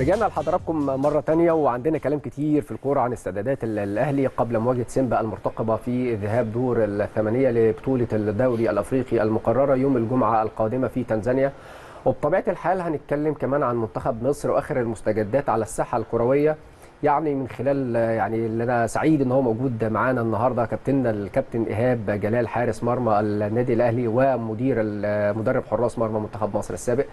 رجعنا لحضراتكم مرة تانية وعندنا كلام كتير في الكورة عن استعدادات ال- الأهلي قبل مواجهة سيمبا المرتقبة في ذهاب دور الثمانية لبطولة الدوري الأفريقي المقررة يوم الجمعة القادمة في تنزانيا. وبطبيعة الحال هنتكلم كمان عن منتخب مصر وآخر المستجدات على الساحة الكروية. يعني من خلال يعني اللي أنا سعيد إن هو موجود معانا النهارده كابتننا الكابتن إيهاب جلال حارس مرمى النادي الأهلي ومدير مدرب حراس مرمى منتخب مصر السابق.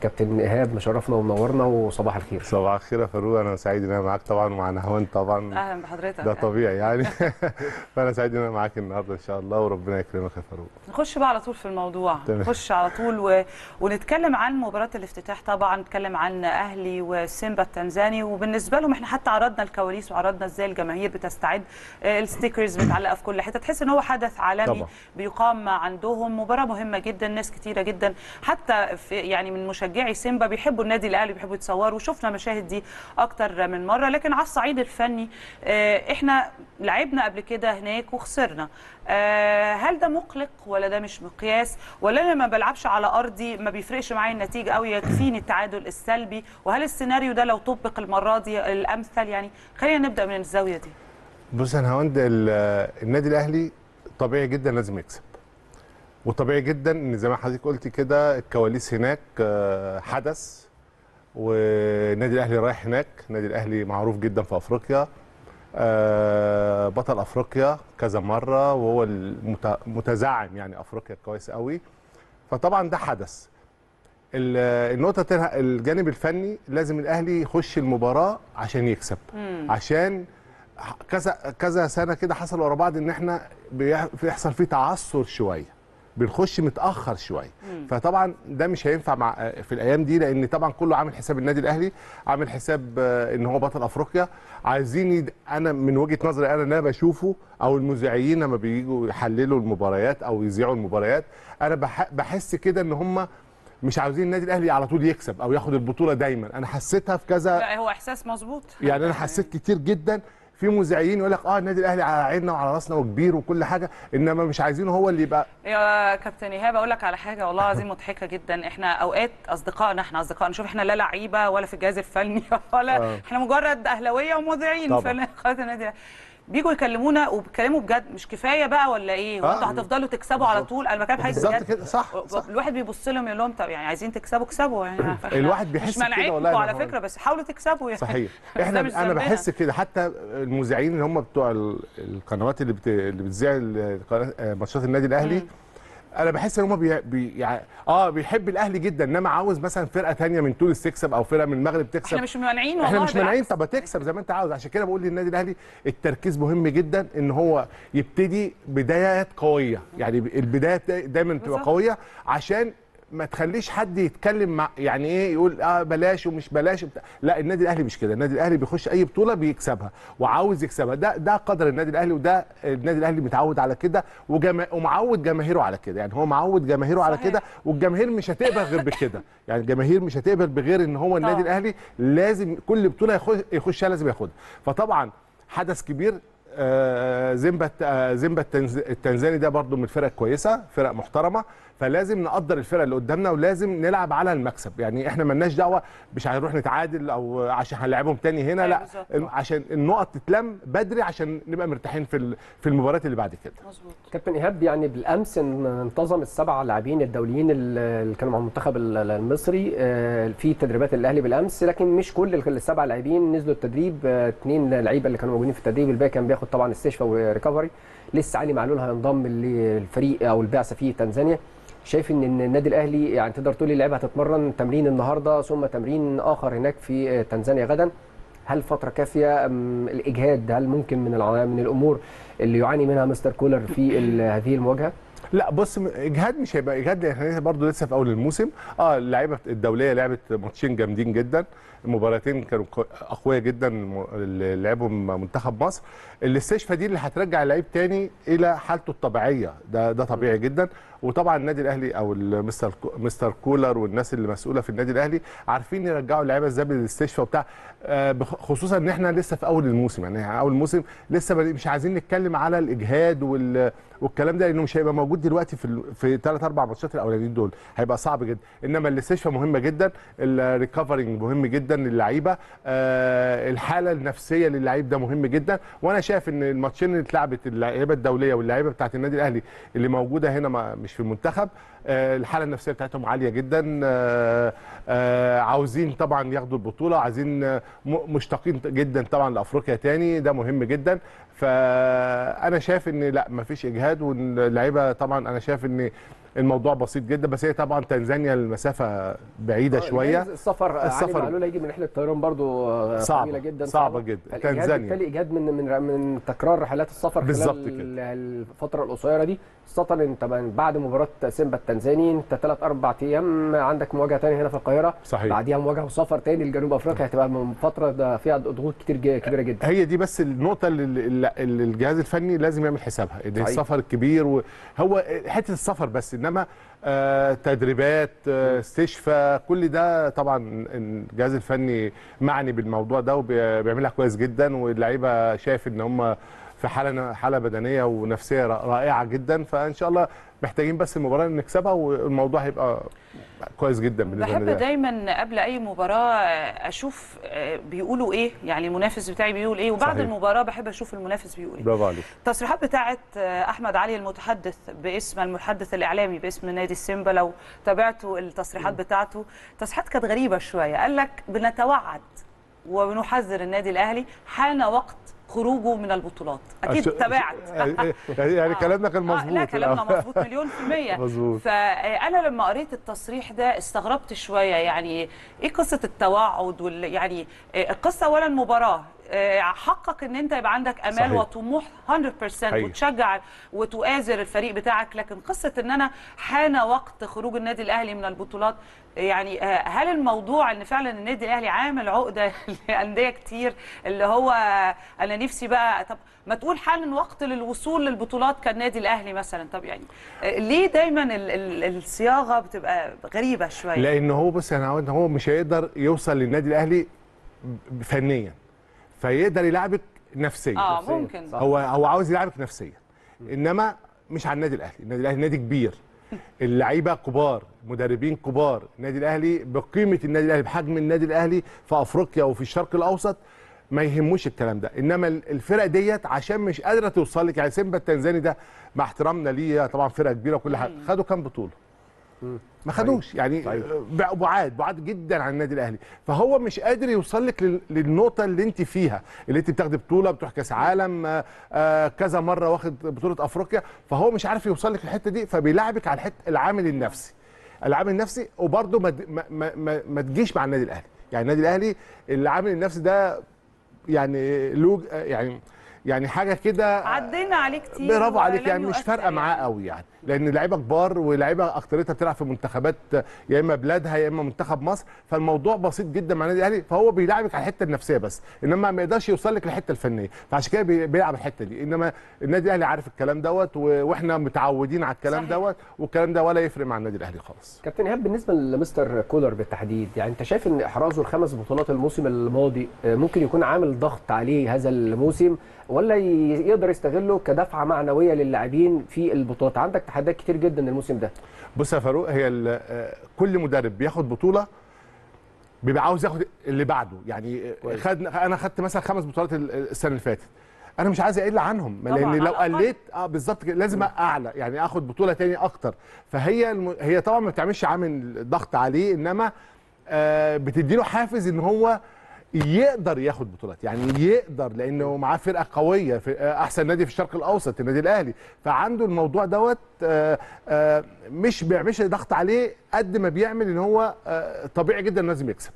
كابتن إيهاب مشرفنا ومنورنا وصباح الخير. صباح الخير يا فاروق. أنا سعيد إن أنا معاك طبعا ومع نهوان طبعا. أهلا بحضرتك. ده طبيعي يعني. فأنا سعيد إن أنا معاك النهارده إن شاء الله وربنا يكرمك يا فاروق. نخش بقى على طول في الموضوع. تمام. نخش على طول و... ونتكلم عن مباراة الافتتاح طبعا نتكلم عن أهلي وسيمبا التنزاني. وبالنسبة لهم إحنا حتى عرضنا الكواليس وعرضنا إزاي الجماهير بتستعد آه، الستيكرز متعلقة في كل حتة. تحس إن هو حدث عالمي طبعا. بيقام عندهم. مباراة مهمة جدا ناس كتيرة جدا حتى في يعني من مشجعي سيمبا بيحبوا النادي الأهلي بيحبوا يتصوروا. وشفنا مشاهد دي أكتر من مرة. لكن على الصعيد الفني آه، إحنا لعبنا قبل كده هناك وخسرنا. آه، هل ده مقلق ولا ده مش مقياس؟ ولا أنا ما بلعبش على أرضي ما بيفرقش معايا النتيجة قوي يكفيني التعادل السلبي. وهل السيناريو ده لو طبق المرة دي الأمثل؟ يعني خلينا نبدأ من الزاوية دي. بص يا نهاوند ال- النادي الأهلي طبيعي جدا لازم يكسب. وطبيعي جدا إن زي ما حضرتك قلتي كده الكواليس هناك آه، حدث والنادي الأهلي رايح هناك. النادي الأهلي معروف جدا في أفريقيا آه، بطل أفريقيا كذا مرة وهو المت- متزعم يعني أفريقيا كويس قوي. فطبعا ده حدث. ال- النقطة الجانب الفني لازم الأهلي يخش المباراة عشان يكسب. عشان كذا كذا سنة كده حصل ورا بعض إن إحنا بيح- بيحصل فيه تعثر شوية. بنخش متأخر شوية. فطبعا ده مش هينفع مع في الأيام دي لأن طبعا كله عامل حساب النادي الأهلي عامل حساب آه، إن هو بطل أفريقيا. عايزين. أنا من وجهة نظري أنا أنا بشوفه أو المذيعين لما بييجوا يحللوا المباريات أو يذيعوا المباريات أنا بح... بحس كده إن هم مش عاوزين النادي الأهلي على طول يكسب أو ياخد البطولة دايما. أنا حسيتها في كذا لا هو إحساس مظبوط. يعني أنا حسيت كتير جدا في مذيعين يقول لك آه النادي الأهلي على عيننا وعلى رأسنا وكبير وكل حاجة إنما مش عايزينه هو اللي يبقى يا كابتن إيهاب أقول لك على حاجة والله العظيم مضحكة جدا إحنا أوقات أصدقائنا إحنا أصدقائنا شوف إحنا لا لعيبة ولا في الجهاز الفني ولا آه. إحنا مجرد أهلاوية ومذيعين قناه النادي. بيجوا يكلمونا وبيتكلموا بجد مش كفاية بقى ولا إيه هو آه. أنتوا هتفضلوا تكسبوا على طول أنا بكلم حضرتك بالظبط بجد. كده صح, صح. الواحد بيبص لهم يقول لهم طب يعني عايزين تكسبوا اكسبوا يعني الواحد بيحس منعكم والله على فكرة بس حاولوا تكسبوا يعني صحيح إحنا أنا. بحس كده حتى المذيعين اللي هم بتوع ال- القنوات اللي بت... اللي بتذيع آه، ماتشات النادي الأهلي أنا بحس ان هم بي... بي... يعني آه بيحب الاهلي جدا انما عاوز مثلا فرقة تانية من تونس تكسب أو فرقة من المغرب تكسب إحنا مش مانعين والله إحنا مش مانعين. طب تكسب زي ما انت عاوز عشان كده بقول للنادي الاهلي التركيز مهم جدا ان هو يبتدي بدايات قوية يعني البداية دا- دايما تبقى. قوية عشان ما تخليش حد يتكلم مع يعني إيه يقول آه بلاش ومش بلاش. وبتاع. لا النادي الأهلي مش كده. النادي الأهلي بيخش أي بطولة بيكسبها وعاوز يكسبها. ده ده قدر النادي الأهلي وده النادي الأهلي متعود على كده وجما ومعود جماهيره على كده. يعني هو معود جماهيره على. كده والجماهير مش هتقبل غير بكده. يعني الجماهير مش هتقبل بغير إن هو النادي طبعا. الأهلي لازم كل بطولة يخش يخشها لازم ياخدها. فطبعا حدث كبير آه، زيمبا آه، زيمبا التنز- التنزاني ده برضو من الفرق كويسة فرق محترمة. فلازم نقدر الفرق اللي قدامنا ولازم نلعب على المكسب. يعني إحنا ملناش دعوة مش هنروح نتعادل أو عشان هنلعبهم تاني هنا أيوة لأ. عشان النقط تتلم بدري عشان نبقى مرتاحين في ال- في المباريات اللي بعد كده. مظبوط. كابتن إيهاب يعني بالأمس ان- انتظم السبع لاعبين الدوليين ال- اللي كانوا مع المنتخب ال- المصري آه، في تدريبات الاهلي بالأمس لكن مش كل ال- السبع لاعبين نزلوا التدريب. آه، اثنين لعيبة اللي كانوا موجودين في التدريب الباقي كان بياخد طبعا استشفاء وريكفري لسه علي معلول هينضم للفريق أو البعثة في تنزانيا. شايف إن النادي الأهلي يعني تقدر تقول اللعيبة هتتمرن تمرين النهارده ثم تمرين آخر هناك في آه، تنزانيا غدا. هل فترة كافية؟ الإجهاد هل ممكن من من الأمور اللي يعاني منها مستر كولر في هذه المواجهة؟ لا بص إجهاد مش هيبقى إجهاد لأن برضه لسه في أول الموسم. آه اللعيبة الدولية لعبت ماتشين جامدين جدا. المباراتين كانوا أقوياء جدا. اللي لعبهم منتخب مصر. الاستشفاء دي اللي هترجع اللعيب تاني إلى حالته الطبيعية. ده ده طبيعي جدا. وطبعا النادي الأهلي أو مستر مستر كولر والناس اللي مسؤولة في النادي الأهلي عارفين يرجعوا اللعيبه إزاي بالاستشفاء وبتاع. خصوصا إن إحنا لسه في أول الموسم. يعني أول الموسم لسه مش عايزين نتكلم على الإجهاد وال والكلام ده لأنه مش هيبقى موجود دلوقتي في. في ثلاث أربع ماتشات الأولانيين دول. هيبقى صعب جدا. إنما الاستشفاء مهمة جدا. الريكفرنج مهم جدا للعيبة. آه الحالة النفسية للعيب ده مهم جدا. وأنا شايف إن الماتشين اللي اتلعبت اللعيبة الدولية واللعيبة بتاعت النادي الأهلي اللي موجودة هنا مش في المنتخب آه الحالة النفسية بتاعتهم عالية جدا. آه آه عاوزين طبعا ياخدوا البطولة عايزين آه، مشتاقين جدا طبعا لأفريقيا تاني ده مهم جدا. فأنا شايف إن لأ ما فيش إجهاد واللعيبة طبعا أنا شايف إن الموضوع بسيط جدا. بس هي طبعا تنزانيا المسافة بعيدة شوية. السفر السفر- معلول هيجي من رحلة الطيران برضو آه، طويلة جدا. صعبة جدا. تنزانيا. بالتالي إجهاد من من من تكرار رحلات السفر خلال الفترة القصيرة دي. خاصه انت بعد مباراة سيمبا التنزاني انت ثلاث أربع أيام عندك مواجهة ثانية هنا في القاهرة. صحيح. بعديها مواجهة وسفر ثاني لجنوب أفريقيا. هتبقى من فترة ده فيها ضغوط كتير كبيرة جدا. هي دي بس النقطة اللي الجهاز الفني لازم يعمل حسابها. إن. السفر الكبير وهو حتة السفر بس إنما آه تدريبات آه استشفاء كل ده طبعا الجهاز الفني معني بالموضوع ده وبيعملها كويس جدا. واللعيبة شايف إن هم في حالة حالة بدنية ونفسية رائعة جدا. فإن شاء الله محتاجين بس المباراة نكسبها والموضوع هيبقى كويس جدا بالنسبة بحب للنادي الأهلي. دايما قبل أي مباراة أشوف آه، بيقولوا إيه يعني المنافس بتاعي بيقول إيه وبعد صحيح. المباراة بحب أشوف المنافس بيقول إيه. برافو عليك. التصريحات بتاعت آه، أحمد علي المتحدث باسم المتحدث الإعلامي باسم نادي السيمبا لو تابعتوا التصريحات بتاعته. التصريحات كانت غريبة شوية. قال لك بنتوعد وبنحذر النادي الأهلي حان وقت خروجه من البطولات. أكيد تابعت. يعني آه. كلامنا كان آه، مظبوط لا كلامنا مظبوط مليون في المية. مظبوط. فأنا لما قريت التصريح ده استغربت شوية. يعني إيه قصة التوعد وال يعني آه، القصة أولا آه، حقك إن أنت يبقى عندك آمال صحيح. وطموح 100% حقيقي. وتشجع وتؤازر الفريق بتاعك. لكن قصة إن أنا حان وقت خروج النادي الأهلي من البطولات يعني آه، هل الموضوع إن فعلا النادي الأهلي عامل عقدة لأندية كتير؟ اللي هو أنا نفسي بقى طب ما تقول حان وقت للوصول للبطولات كالنادي الأهلي مثلا. طب يعني آه، ليه دايما ال- ال- الصياغة بتبقى غريبة شوية؟ لأن هو بص أنا عاوز هو مش هيقدر يوصل للنادي الأهلي فنيا. فيقدر يلعبك نفسيا. آه. ممكن. صح. هو هو عاوز يلعبك نفسيا. إنما مش على النادي الأهلي. النادي الأهلي نادي كبير. اللعيبة كبار مدربين كبار. النادي الأهلي بقيمة النادي الأهلي بحجم النادي الأهلي في أفريقيا وفي الشرق الأوسط ما يهموش الكلام ده. إنما الفرق ديت عشان مش قادرة توصل لك يعني سيمبا التنزاني ده مع احترامنا ليه طبعا فرقة كبيرة وكل حاجة. خدوا كام بطولة؟ ما خدوش. يعني صحيح. بع- بعاد بعاد جدا عن النادي الأهلي. فهو مش قادر يوصل لك لل- للنقطة اللي انت فيها اللي انت بتاخدي بطولة بتروح كأس عالم آه، آه، كذا مرة واخد بطولة أفريقيا. فهو مش عارف يوصل لك الحته دي فبيلعبك على الحتة العامل النفسي. العامل النفسي وبرده ما, ما, ما, ما, تجيش مع النادي الأهلي. يعني النادي الأهلي العامل النفسي ده يعني له يعني يعني حاجة كده عدينا عليه كتير برافو عليك. يعني مش فارقة معاه قوي يعني. لأن لعيبه كبار ولاعيبه اكتريتها بتلعب في منتخبات يا اما بلادها يا اما منتخب مصر فالموضوع بسيط جدا مع النادي الاهلي فهو بيلعبك على الحته النفسيه بس انما ما يقدرش يوصل لك للحته الفنيه فعشان كده بي- بيلعب الحته دي انما النادي الاهلي عارف الكلام دوت وإحنا متعودين على الكلام صحيح. دوت والكلام ده ولا يفرق مع النادي الاهلي خالص كابتن إيهاب بالنسبة لمستر كولر بالتحديد يعني أنت شايف إن إحرازه الخمس بطولات الموسم الماضي آه، ممكن يكون عامل ضغط عليه هذا الموسم ولا يقدر يستغله كدفعة معنوية للاعبين في البطولات عندك تحديات كتير جدا الموسم ده. بص يا فاروق هي آه، كل مدرب بياخد بطولة بيبقى عاوز ياخد اللي بعده. يعني. خد أنا خدت مثلا خمس بطولات ال- السنة اللي فاتت. أنا مش عايز أقل عنهم لأن لو. قلت آه بالظبط لازم أعلى يعني آخد بطولة تاني أكتر. فهي الم... هي طبعا ما بتعملش عامل ضغط عليه إنما آه بتديله حافز إن هو يقدر ياخد بطولات يعني يقدر لأنه معاه فرقة قوية في أحسن نادي في الشرق الأوسط النادي الأهلي. فعنده الموضوع دوت آه، آه، مش بيعملش ضغط عليه قد ما بيعمل إن هو آه، طبيعي جدا لازم يكسب.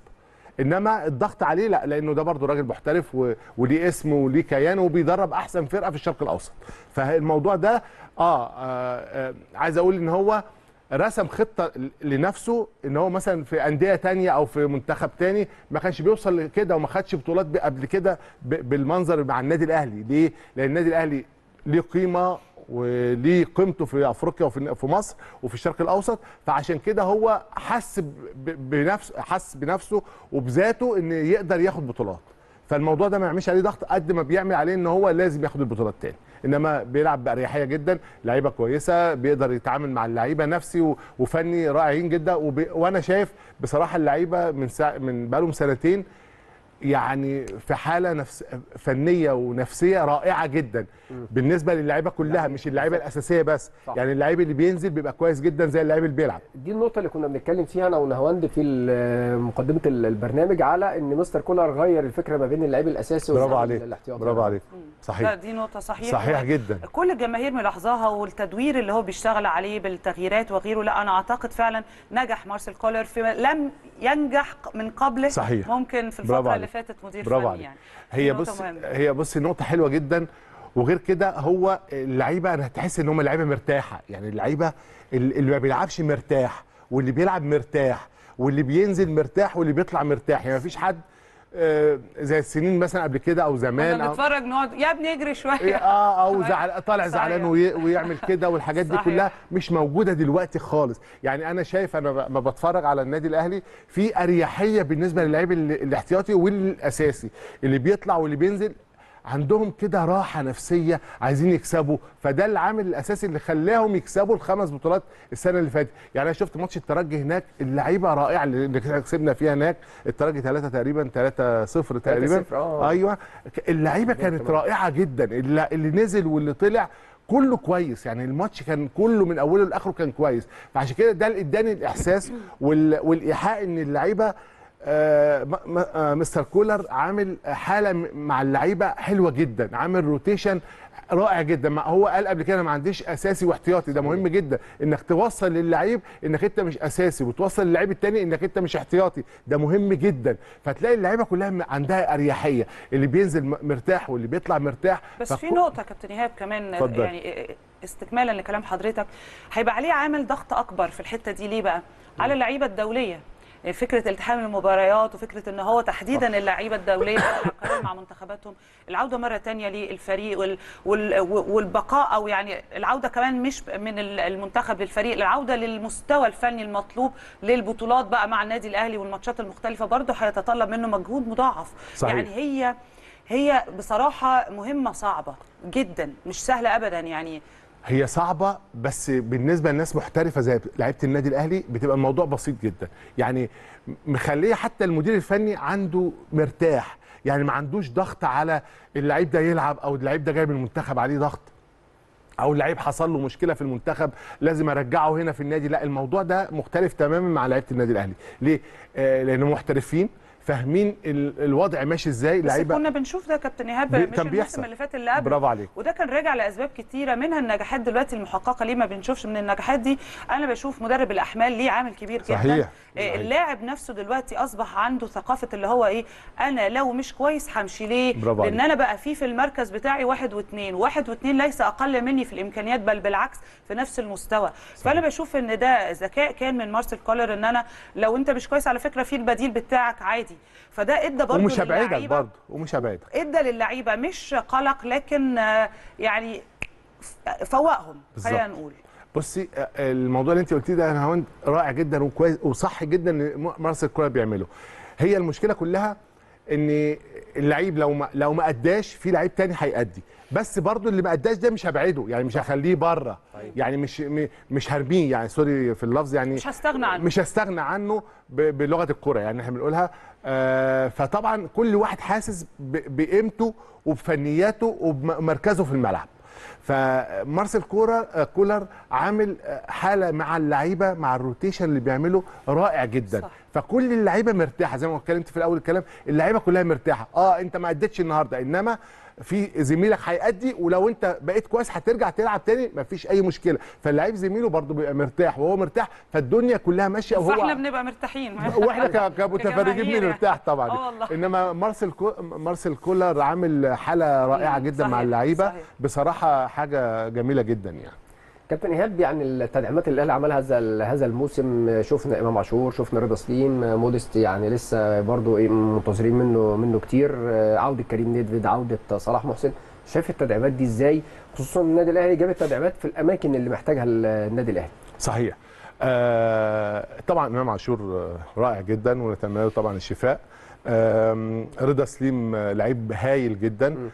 إنما الضغط عليه لا لأنه ده برضه راجل محترف وليه اسم وليه كيان وبيدرب أحسن فرقة في الشرق الأوسط. فالموضوع ده آه, آه, آه عايز أقول إن هو رسم خطة لنفسه إن هو مثلا في أندية تانية أو في منتخب تاني ما كانش بيوصل لكده وما خدش بطولات قبل كده بالمنظر مع النادي الأهلي. ليه؟ لأن النادي الأهلي ليه قيمة وليه قيمته في أفريقيا وفي في مصر وفي الشرق الأوسط. فعشان كده هو حس بنفسه حس بنفسه وبذاته إن يقدر ياخد بطولات. فالموضوع ده ما يعملش عليه ضغط قد ما بيعمل عليه إن هو لازم ياخد البطولات تاني. إنما بيلعب باريحيه جدا لعيبة كويسة بيقدر يتعامل مع اللعيبة نفسي وفني رائعين جدا. وأنا شايف بصراحة اللعيبة من سا... من بقالهم سنتين يعني في حالة نفس فنية ونفسية رائعة جدا. بالنسبة للعيبة كلها مش اللعيبة الأساسية بس. صح. يعني اللعيب اللي بينزل بيبقى كويس جدا زي اللعيب اللي بيلعب. دي النقطة اللي كنا بنتكلم فيها أنا ونهاوند في ال- البرنامج على إن مستر كولر غير الفكرة ما بين اللعيب الأساسي برافو عليك. برافو عليك. لا صحيح. دي نقطة صحيحة. صحيح جدا. كل الجماهير ملاحظاها والتدوير اللي هو بيشتغل عليه بالتغييرات وغيره لا أنا أعتقد فعلا نجح مارسيل كولر في لم ينجح من قبله صحيح. ممكن في الفترة اللي. فاتت مدير برافو فني يعني هي بص مهمة. هي بص نقطة حلوة جدا وغير كده هو اللعيبة أنا هتحس إن هم اللعيبه مرتاحة يعني اللعيبة اللي ما بيلعبش مرتاح واللي بيلعب مرتاح واللي بينزل مرتاح واللي بيطلع مرتاح يعني ما فيش حد زي السنين مثلا قبل كده أو زمان كنا بنتفرج نقعد يا ابني اجري إيه، شوية آه أو زعل طالع. زعلان وي- ويعمل كده والحاجات دي. كلها مش موجودة دلوقتي خالص يعني أنا شايف أنا ما بتفرج على النادي الأهلي في أريحية بالنسبة للاعب ال- الاحتياطي والأساسي اللي بيطلع واللي بينزل عندهم كده راحة نفسية عايزين يكسبوا فده العامل الأساسي اللي خلاهم يكسبوا الخمس بطولات السنة اللي فاتت. يعني أنا شفت ماتش الترجي هناك اللعيبة رائعة اللي كسبنا فيها هناك. الترجي 3 تقريبا 3 0 تقريبا. 3-0 آه. أيوه. اللعيبة كانت رائعة جدا. اللي نزل واللي طلع كله كويس. يعني الماتش كان كله من أوله لآخره كان كويس. فعشان كده ده اللي اداني الإحساس وال- والإيحاء إن اللعيبة مستر كولر عامل حالة مع اللعيبة حلوة جدا عامل rotation رائع جدا. ما هو قال قبل كده ما عنديش أساسي واحتياطي ده مهم جدا. إنك توصل للعيب إنك أنت مش أساسي وتوصل للعيب التاني إنك أنت مش احتياطي ده مهم جدا. فتلاقي اللعيبة كلها عندها أريحية اللي بينزل مرتاح واللي بيطلع مرتاح. بس في فكو- نقطة كابتن إيهاب كمان اتفضل. يعني استكمالا لكلام حضرتك هيبقى عليه عامل ضغط أكبر في الحتة دي ليه بقى؟ على اللعيبة الدولية. فكرة التحام المباريات وفكرة إن هو تحديدا اللعيبة الدولية مع منتخباتهم. العودة مرة تانية للفريق وال وال والبقاء أو يعني العودة كمان مش من المنتخب للفريق العودة للمستوى الفني المطلوب للبطولات بقى مع النادي الأهلي والماتشات المختلفة. برضه هيتطلب منه مجهود مضاعف. صحيح. يعني هي هي بصراحة مهمة صعبة جدا مش سهلة ابدا. يعني هي صعبة بس بالنسبة لناس محترفة زي لعيبة النادي الأهلي بتبقى الموضوع بسيط جدا. يعني مخلية حتى المدير الفني عنده مرتاح. يعني ما عندوش ضغط على اللعيب ده يلعب أو اللعيب ده جاي من المنتخب عليه ضغط. أو اللعيب حصل له مشكلة في المنتخب لازم أرجعه هنا في النادي. لا الموضوع ده مختلف تماما مع لعيبة النادي الأهلي. ليه؟ آه لانهم محترفين. فاهمين ال- الوضع ماشي إزاي لعيبة كنا بنشوف ده كابتن إيهاب مش كان الموسم. اللي فات اللي قبل برافو عليك. وده كان راجع لأسباب كتيرة منها النجاحات دلوقتي المحققة ليه ما بنشوفش من النجاحات دي؟ أنا بشوف مدرب الأحمال ليه عامل كبير جدا. صحيح. آه، صحيح. اللاعب نفسه دلوقتي أصبح عنده ثقافة اللي هو إيه أنا لو مش كويس همشي ليه؟ برافو لأن. أنا بقى في في المركز بتاعي واحد واثنين واحد واثنين ليس أقل مني في الإمكانيات بل بالعكس في نفس المستوى. فأنا بشوف إن ده ذكاء كان من مارسيل كولر إن أنا لو أنت مش كويس على فكرة في البديل بتاعك عادي. فده إدى برضه ومش هبعدك برضه ومش هبعدك إدى للعيبة مش قلق لكن آه، يعني فوقهم خلينا. نقول. بصي آه، الموضوع اللي انت قلتيه ده أنا رائع جدا وكويس وصح جدا ان مارسيل كولر بيعمله. هي المشكلة كلها إن اللعيب لو ما لو ما أداش في لعيب تاني هيأدي. بس برضو اللي ما أداش ده مش هبعده يعني مش هخليه بره. يعني مش مش هرميه يعني سوري في اللفظ يعني مش هستغنى عنه. مش هستغنى عنه بلغة الكره يعني إحنا بنقولها فطبعا كل واحد حاسس بقيمته وبفنياته وبمركزه في الملعب. فمارسيل كولر آه، كولر عامل آه، حالة مع اللعيبة مع ال rotation اللي بيعمله رائع جدا. صح. فكل اللعيبة مرتاحة زي ما اتكلمت في الأول الكلام اللعيبة كلها مرتاحة. آه أنت ما أديتش النهارده إنما في زميلك هيأدي ولو انت بقيت كويس هترجع تلعب تاني مفيش أي مشكلة. فاللعيب زميله برضه بيبقى مرتاح وهو مرتاح فالدنيا كلها ماشية وهو فاحنا بنبقى مرتاحين. وإحنا كمتفرجين بنرتاح يعني. طبعا. والله. إنما مارسيل كو... مارسيل كولر عامل حالة رائعة جدا مع صحيح، اللعيبة. صحيح. بصراحة حاجة جميلة جدا يعني. كابتن إيهاب يعني التدعيمات اللي الأهلي عملها هذا هذا الموسم شفنا إمام عاشور شفنا رضا سليم موديست يعني لسه برضو إيه منتظرين منه منه كتير. عودة كريم نيدفيد عودة صلاح محسن. شايف التدعيمات دي إزاي؟ خصوصا النادي الأهلي جاب التدعيمات في الأماكن اللي محتاجها النادي الأهلي. صحيح. آه طبعا إمام عاشور آه، رائع جدا ونتمنى له طبعا الشفاء. رضا سليم آه، لعيب هايل جدا. آه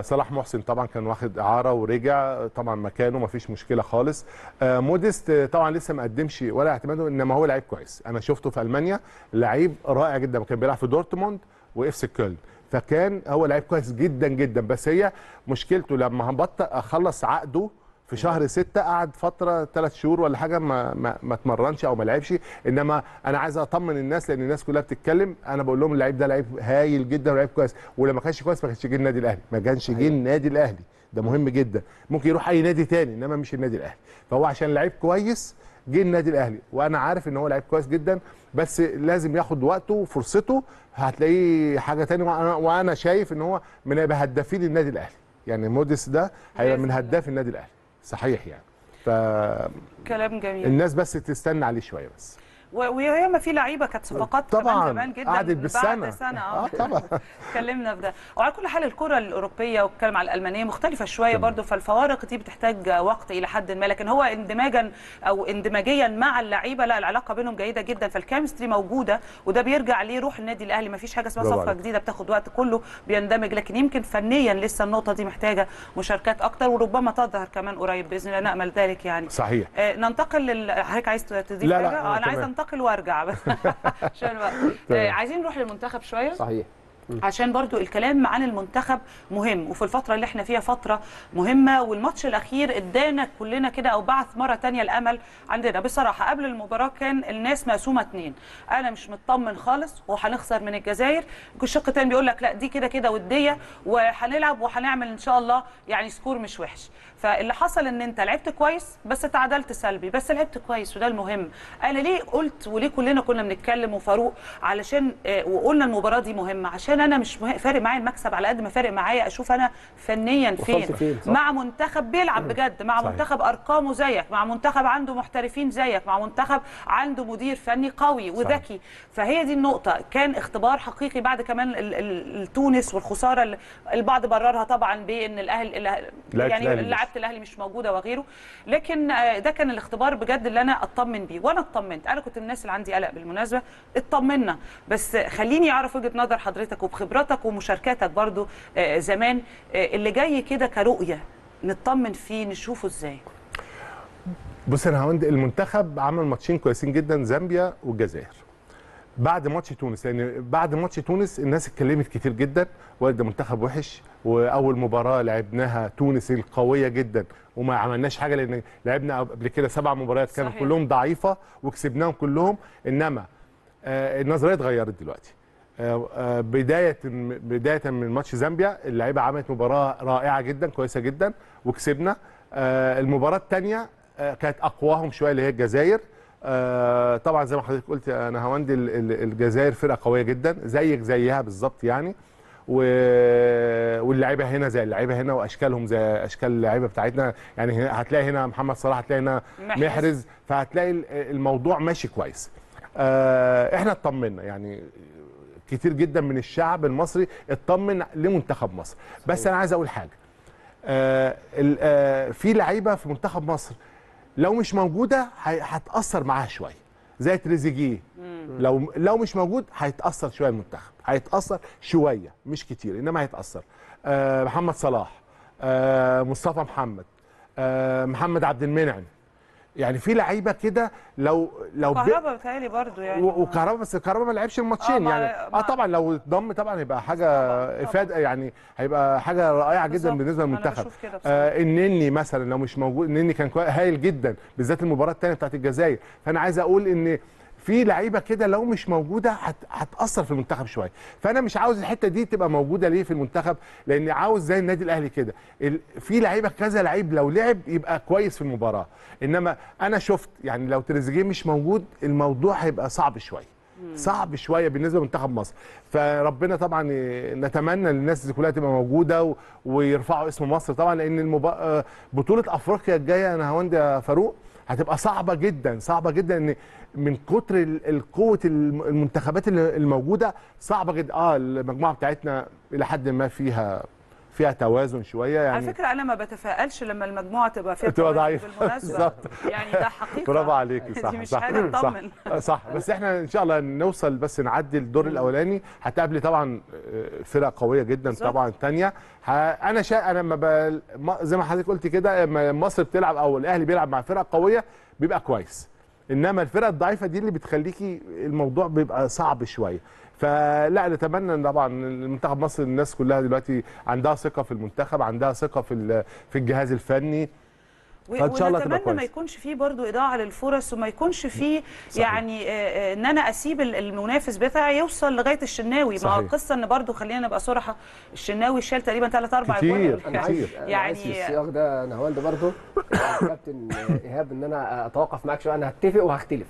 صلاح محسن طبعا كان واخد إعارة ورجع طبعا مكانه مفيش مشكلة خالص. آه موديست آه، طبعا لسه ما قدمش ولا اعتماده إنما هو لعيب كويس. أنا شفته في ألمانيا لعيب رائع جدا كان بيلعب في دورتموند واف سي كولن فكان هو لعيب كويس جدا جدا. بس هي مشكلته لما خلص عقده في شهر ستة قعد فترة ثلاث شهور ولا حاجة ما ما, ما اتمرنش أو ما لعبش. إنما أنا عايز أطمن الناس لأن الناس كلها بتتكلم. أنا بقول لهم اللعيب ده لعيب هايل جدا ولعيب كويس. ولما كانش كويس ما كانش جه النادي الأهلي. ما كانش جه النادي الأهلي. ده مهم جدا. ممكن يروح أي نادي تاني إنما مش النادي الأهلي. فهو عشان لعيب كويس جه النادي الأهلي. وأنا عارف إن هو لعيب كويس جدا بس لازم ياخد وقته وفرصته. هتلاقيه حاجة تاني وأنا, وأنا شايف إن هو من هدافين النادي الأهلي. يعني موديس ده هيبقى من هداف النادي الأهلي. صحيح يعني. فالناس كلام جميل. بس تستنى عليه شوية بس. و- وهي ما في لعيبة كانت صفقات طبعاً. كمان زمان جدا قعدت بالسنة. بعد سنة آه، آه طبعاً. اتكلمنا في ده وعلى كل حال الكرة الأوروبية وبتكلم على الألمانية مختلفة شوية. برضو فالفوارق دي بتحتاج وقت إلى حد ما لكن هو اندماجا أو اندماجيا مع اللعيبة لا العلاقة بينهم جيدة جدا فال chemistry موجودة وده بيرجع ليه روح النادي الأهلي ما فيش حاجة اسمها صفقة. جديدة بتاخد وقت كله بيندمج لكن يمكن فنيا لسه النقطة دي محتاجة مشاركات أكتر وربما تظهر كمان قريب بإذن الله نأمل ذلك يعني صحيح آه، ننتقل لل حضرتك عايز تضيف لا، لا، حاجة آه، أنا عايز تمام. انتقل وارجع. بس عشان. آه، عايزين نروح للمنتخب شوية؟ صحيح. عشان برضو الكلام عن المنتخب مهم وفي الفترة اللي إحنا فيها فترة مهمة والماتش الأخير ادانا كلنا كده أو بعث مرة تانية الأمل عندنا. بصراحة قبل المباراة كان الناس مقسومة اتنين. أنا مش مطمن خالص وهنخسر من الجزائر. الشق التاني بيقول لك لا دي كده كده ودية وهنلعب وهنعمل إن شاء الله يعني سكور مش وحش. فاللي حصل إن أنت لعبت كويس بس تعادلت سلبي بس لعبت كويس وده المهم. أنا ليه قلت وليه كلنا كنا بنتكلم وفاروق علشان آه، وقلنا المباراة دي مهمة؟ عشان أنا مش فارق معايا المكسب على قد ما فارق معايا أشوف أنا فنيا فين, فين،. مع منتخب بيلعب بجد مع صحيح. منتخب أرقامه زيك مع منتخب عنده محترفين زيك مع منتخب عنده مدير فني قوي وذكي. فهي دي النقطة. كان اختبار حقيقي بعد كمان تونس والخسارة اللي البعض بررها طبعا بأن الاهلي يعني الأهلي مش. لعبه الأهلي مش موجودة وغيره. لكن آه، ده كان الاختبار بجد اللي أنا اطمن بيه. وأنا اطمنت. أنا كنت من الناس اللي عندي قلق بالمناسبة. اطمنا بس خليني أعرف وجهة نظر حضرتك وبخبراتك ومشاركاتك برضو آه، زمان آه، اللي جاي كده كرؤية نطمن فيه نشوفه إزاي؟ بص أنا عند المنتخب عمل ماتشين كويسين جدا زامبيا والجزائر. بعد ماتش تونس لأن بعد ماتش تونس الناس اتكلمت كتير جدا وقال ده منتخب وحش وأول مباراة لعبناها تونس القوية جدا وما عملناش حاجة لأن لعبنا قبل كده سبع مباريات كانوا. كلهم ضعيفة وكسبناهم كلهم. إنما آه النظرية اتغيرت دلوقتي. بداية بداية من ماتش زامبيا اللعيبة عملت مباراة رائعة جدا كويسة جدا وكسبنا. آه، المباراة الثانية كانت أقواهم شوية اللي هي الجزائر. آه، طبعا زي ما حضرتك قلت أنا هوندي ال- ال- الجزائر فرقة قوية جدا زيك زيها بالظبط يعني. واللعيبة هنا زي اللعيبة هنا وأشكالهم زي أشكال اللعيبة بتاعتنا. يعني هتلاقي هنا محمد صلاح هتلاقي هنا محرز. فهتلاقي ال- الموضوع ماشي كويس. آه، إحنا اطمنا يعني. كتير جدا من الشعب المصري اطمن لمنتخب مصر. بس أنا عايز أقول حاجة. آه آه في لعيبة في منتخب مصر لو مش موجودة هتأثر معاها شوية. زي تريزيجيه. لو لو مش موجود هيتأثر شوية المنتخب. هيتأثر شوية مش كتير إنما هيتأثر. آه محمد صلاح آه مصطفى محمد آه محمد عبد المنعم يعني في لعيبة كده لو لو كهربا بتهيألي برضو يعني. وكهربا بس كهربا ما لعبش الماتشين آه، يعني. آه طبعا لو اتضم طبعا هيبقى حاجة إفادة يعني هيبقى حاجة رائعة جدا. بالنسبة للمنتخب. آه النني مثلا لو مش موجود النني كان هايل جدا بالذات المباراة الثانية بتاعت الجزائر. فأنا عايز أقول إن في لعيبة كده لو مش موجودة هت... هتأثر في المنتخب شوية. فأنا مش عاوز الحتة دي تبقى موجودة ليه في المنتخب لأن عاوز زي النادي الأهلي كده. في لعيبة كذا لعيب لو لعب يبقى كويس في المباراة. إنما أنا شفت يعني لو تريزيجيه مش موجود الموضوع هيبقى صعب شوية. صعب شوية بالنسبة لمنتخب مصر فربنا طبعا نتمنى الناس دي كلها تبقى موجودة. ويرفعوا اسم مصر طبعا لأن المبا... آه، بطولة أفريقيا الجاية أنا هوند يا فاروق هتبقى صعبة جدا صعبة جدا إن من كتر الم- المنتخبات اللي الموجودة صعبة جدا آه المجموعة بتاعتنا إلى حد ما فيها فيها توازن شوية يعني على فكرة أنا ما بتفائلش لما المجموعة تبقى فيها تبقى توازن ضعيفة. بالمناسبة. يعني ده حقيقة. برافو عليكي صح دي مش صح. حاجة صح, تطمن. صح. بس إحنا إن شاء الله نوصل بس نعدي الدور الأولاني. هتقابلي طبعا آه، فرق قوية جدا بالظبط. طبعا الثانية أنا شا... أنا ب... ما- زي ما حضرتك قلت كده لما مصر بتلعب أو الأهلي بيلعب مع فرق قوية بيبقى كويس. إنما الفرق الضعيفة دي اللي بتخليكي الموضوع بيبقى صعب شوية. فلا نتمنى إن طبعا المنتخب مصر الناس كلها دلوقتي عندها ثقة في المنتخب عندها ثقة في ال- في الجهاز الفني فإن شاء الله تبقى ونتمنى ما. يكونش فيه برضو إضاعة للفرص وما يكونش فيه صحيح. يعني آه، آه، إن أنا أسيب ال- المنافس بتاعي يوصل لغاية الشناوي ما هو صحيح. القصة إن برضو خلينا نبقى صراحة الشناوي شال تقريبا ثلاث أربع كتير. عايز يعني- في السياق ده نهاوند برضه كابتن إيهاب إن أنا أتوقف معاك شوية أنا هتفق وهختلف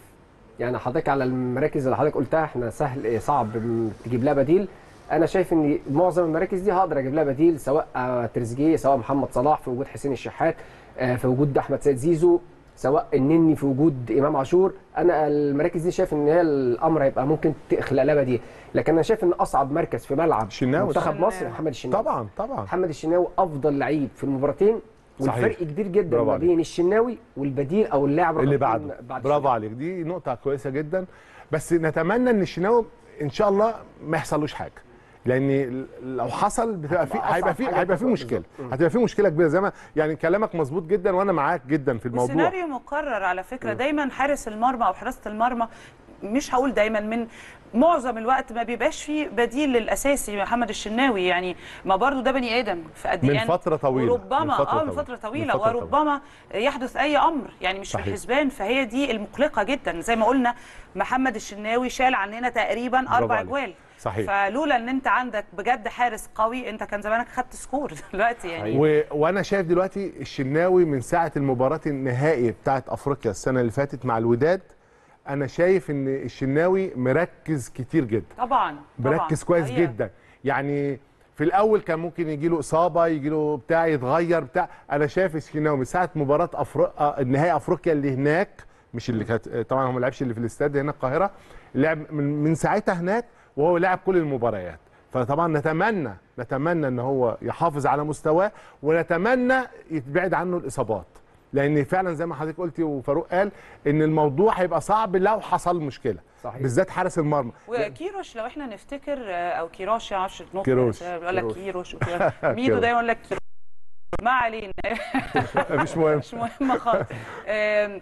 يعني حضرتك على المراكز اللي حضرتك قلتها إحنا سهل صعب م- تجيب لها بديل. أنا شايف إن معظم المراكز دي هقدر أجيب لها بديل سواء تريزيجيه سواء محمد صلاح في وجود حسين الشحات آه، في وجود أحمد سيد زيزو سواء النني في وجود إمام عاشور. أنا المراكز دي شايف إن هي الأمر هيبقى ممكن تخلق لها بديل. لكن أنا شايف إن أصعب مركز في ملعب. منتخب. مصر محمد الشناوي. طبعا طبعا. محمد الشناوي أفضل لعيب في المباراتين. صحيح. والفرق كبير جدا برافو ما عليك. بين الشناوي والبديل أو اللاعب اللي بعده بعد برافو. عليك دي نقطة كويسة جدا بس نتمنى إن الشناوي إن شاء الله ما يحصلوش حاجة لأن لو حصل بتبقى في هيبقى في هيبقى في. مشكلة. هتبقى في مشكلة كبيرة زي ما يعني كلامك مظبوط جدا وأنا معاك جدا في الموضوع وسيناريو مقرر على فكرة دايما حارس المرمى أو حراسة المرمى مش هقول دايما من معظم الوقت ما بيبقاش فيه بديل للأساسي محمد الشناوي يعني ما برضو ده بني آدم في قد من يعني فترة طويلة. وربما من فترة آه من طويلة. فترة من طويلة فترة وربما يحدث أي أمر يعني مش في صحيح. الحسبان فهي دي المقلقة جدا زي ما قلنا محمد الشناوي شال عننا تقريبا أربع. اجوال صحيح. فلولا إن أنت عندك بجد حارس قوي أنت كان زمانك خدت سكور دلوقتي يعني و... وأنا شايف دلوقتي الشناوي من ساعة المباراة النهائي بتاعت أفريقيا السنة اللي فاتت مع الوداد أنا شايف إن الشناوي مركز كتير جدا. طبعا طبعا مركز كويس. جدا. يعني في الأول كان ممكن يجي له إصابة يجي له بتاع يتغير بتاع. أنا شايف الشناوي من ساعة مباراة افريقيا النهائي أفريقيا اللي هناك مش اللي كانت طبعا هو ما لعبش اللي في الاستاد هنا القاهرة لعب من, من ساعتها هناك وهو لعب كل المباريات. فطبعا نتمنى نتمنى إن هو يحافظ على مستواه ونتمنى يتبعد عنه الإصابات. لأن فعلا زي ما حضرتك قلتي وفاروق قال ان الموضوع هيبقى صعب لو حصل مشكلة صحيح. بالذات حارس المرمى وكيروش لو إحنا نفتكر آه، أو كيروش ما أعرفش تنطق كيروش. بيقول لك كيروش. ميدو. دايما يقول لك ما علينا. مش مهم. مش مهم خالص.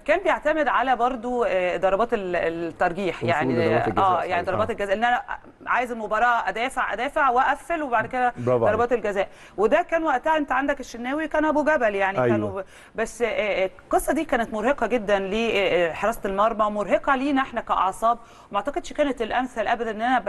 كان بيعتمد على برضو آه، ضربات ال- الترجيح يعني لضربات الجزاء، آه صحيح. يعني ضربات الجزاء إن أنا عايز المباراة أدافع أدافع وأقفل وبعد كده ضربات الجزاء. وده كان وقتها أنت عندك الشناوي كان أبو جبل يعني أيوة. كانوا بس آه، آه، القصة دي كانت مرهقة جدا لحراسه المرمى مرهقه لينا إحنا كأعصاب. وما أعتقدش كانت الأمثل ابدا إن أنا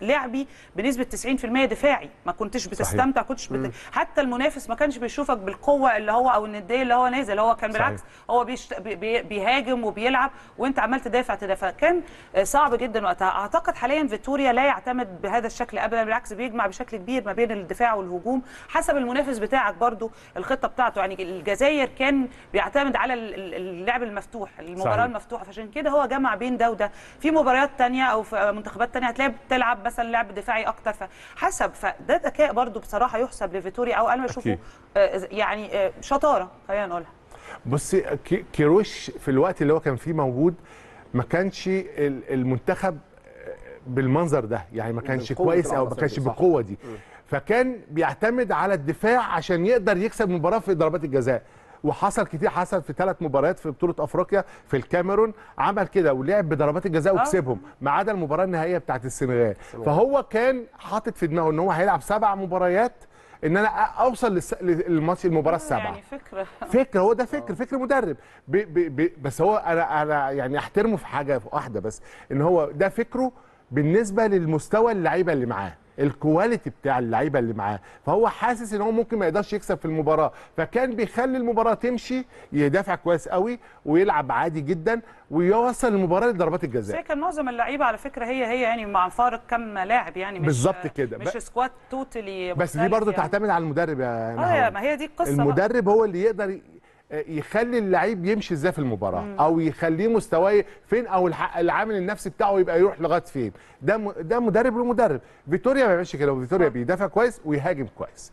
لعبي بنسبة 90% دفاعي. ما كنتش بتستمتع كنتش بت... حتى المنافس ما كانش بيشوفك بالقوة اللي هو أو النديه اللي هو نازل هو كان صحيح. بالعكس هو بيشت... بي- بي... بيهاجم وبيلعب وأنت عمال تدافع تدافع كان صعب جدا وقتها أعتقد حاليا فيتوريا لا يعتمد بهذا الشكل ابدا بالعكس بيجمع بشكل كبير ما بين الدفاع والهجوم حسب المنافس بتاعك برضو الخطة بتاعته يعني الجزائر كان بيعتمد على ال- ال- اللعب المفتوح المباراة صحيح. المفتوحة فعشان كده هو جمع بين ده وده في مباريات تانية أو في منتخبات تانية هتلاقي بتلعب مثلا لعب دفاعي أكتر فحسب فده ذكاء برضو بصراحة يحسب لفيتوريا أو أنا بشوفه أكيد. يعني آه، شطارة خلينا نقولها. بصي كي- كيروش في الوقت اللي هو كان فيه موجود ما كانش ال- المنتخب بالمنظر ده. يعني ما كانش كويس أو ما كانش. بالقوة دي. فكان بيعتمد على الدفاع عشان يقدر يكسب مباراة في ضربات الجزاء. وحصل كتير حصل في ثلاث مباريات في بطولة أفريقيا في الكاميرون. عمل كده ولعب بضربات الجزاء وكسبهم ما عدا المباراة النهائية بتاعت السنغال. فهو كان حاطط في دماغه إن هو هيلعب سبع مباريات إن أنا أوصل للماتش المباراة السابعة. يعني فكرة. فكر هو ده فكر فكر مدرب. ب ب ب بس هو أنا أنا يعني أحترمه في حاجة واحدة بس إن هو ده فكره بالنسبة للمستوى اللعيبة اللي معاه. الكواليتي بتاع اللعيبة اللي معاه فهو حاسس إن هو ممكن ما يقدرش يكسب في المباراة فكان بيخلي المباراة تمشي يدافع كويس قوي ويلعب عادي جدا ويوصل المباراة لضربات الجزاء هي كان معظم اللعيبة على فكرة هي هي يعني مع فارق كم لاعب يعني مش بالظبط كده. مش squad totally بس دي برضو تعتمد على المدرب يا آه يا- نهاوند. ما هي دي القصة بقى. المدرب هو اللي يقدر يخلي اللعيب يمشي إزاي في المباراة أو يخليه مستواه فين أو العامل النفسي بتاعه يبقى يروح لغاية فين. ده ده مدرب لمدرب. فيتوريا ما بيعملش كده. فيتوريا بيدافع كويس ويهاجم كويس.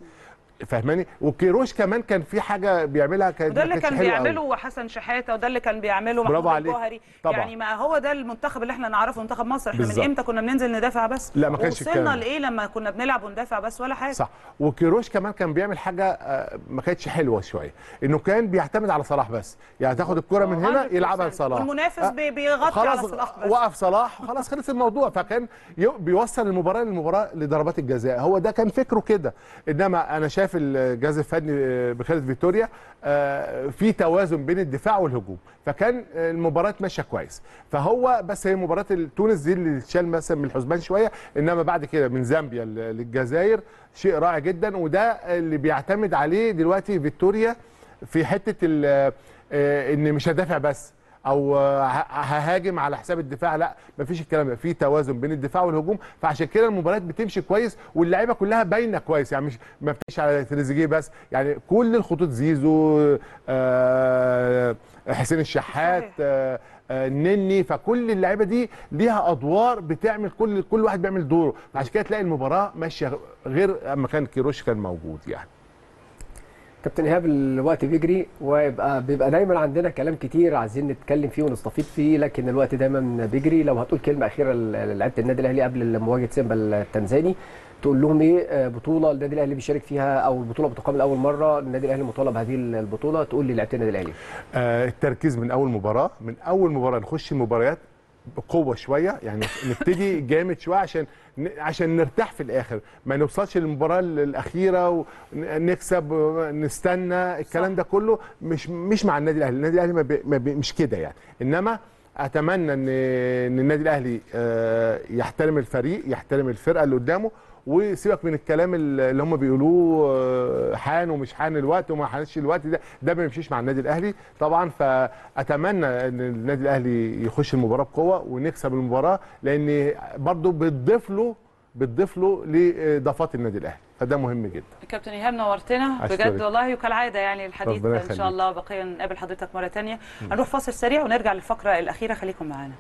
فاهماني وكيروش كمان كان في حاجة بيعملها كانت ما اللي كان. بيعمله حسن شحاتة وده اللي كان بيعمله محمود. الجوهري. يعني ما هو ده المنتخب اللي إحنا نعرفه منتخب مصر. إحنا من بالظبط. إمتى كنا بننزل ندافع بس؟ لا، ما كانش وصلنا ده. لإيه لما كنا بنلعب وندافع بس ولا حاجة؟ صح. وكيروش كمان كان بيعمل حاجة آه، ما كانتش حلوة شوية. إنه كان بيعتمد على صلاح بس. يعني تاخد الكرة من هنا 100%. يلعبها لصلاح. والمنافس آه، بي- بيغطي على صلاح بس. وقف صلاح وخلاص خلص الموضوع. فكان يو- بيوصل المباراة للمباراة لضربات الجزاء. هو ده كان فكره كده. إنما أنا شايف الجهاز الفني آه، بخالد فيتوريا آه، في توازن بين الدفاع والهجوم. فكان المباراة ماشية كويس. فهو بس هي مباراة تونس دي اللي اتشال مثلا من الحسبان شوية إنما بعد كده من زامبيا للجزائر شيء رائع جدا. وده اللي بيعتمد عليه دلوقتي فيتوريا في حتة آه، إن مش هدافع بس. أو ههاجم على حساب الدفاع. لا مفيش الكلام ده. في توازن بين الدفاع والهجوم. فعشان كده المباريات بتمشي كويس واللعيبة كلها باينة كويس. يعني مش ما بتمشيش على تريزيجيه بس. يعني كل الخطوط زيزو آه، حسين الشحات. آه، آه، النني فكل اللعيبة دي ليها أدوار بتعمل كل كل واحد بيعمل دوره. فعشان كده تلاقي المباراة ماشية غير أما كان كيروش كان موجود يعني. كابتن إيهاب الوقت بيجري ويبقى بيبقى دايما عندنا كلام كتير عايزين نتكلم فيه ونستفيد فيه لكن الوقت دايما بيجري. لو هتقول كلمة أخيرة لعيبة النادي الأهلي قبل مواجهه سيمبا التنزاني تقول لهم إيه؟ آه، بطولة النادي الأهلي بيشارك فيها أو البطولة بتقام لأول مرة النادي الأهلي مطالب بهذه البطولة تقول لي لعيبة النادي الأهلي. آه، التركيز من أول مباراة من أول مباراة نخش المباريات بقوة شوية يعني نبتدي جامد شوية عشان عشان نرتاح في الآخر. ما نوصلش للمباراة الأخيرة ونكسب نستنى الكلام ده كله مش مش مع النادي الأهلي. النادي الأهلي ما بي ما بي مش كده يعني. إنما أتمنى ان إن النادي الأهلي آه، يحترم الفريق يحترم الفرقة اللي قدامه وسيبك من الكلام اللي هم بيقولوه آه، حان ومش حان الوقت وما حانش الوقت ده ده ما يمشيش مع النادي الأهلي. طبعا فأتمنى إن النادي الأهلي يخش المباراة بقوة ونكسب المباراة لأن برضو بتضيف له بتضيف له لإضافات النادي الأهلي. فده مهم جدا. كابتن إيهاب نورتنا. بجد والله وكالعادة يعني الحديث إن شاء. الله بقيا نقابل حضرتك مرة ثانية هنروح فاصل سريع ونرجع للفقرة الأخيرة خليكم معانا.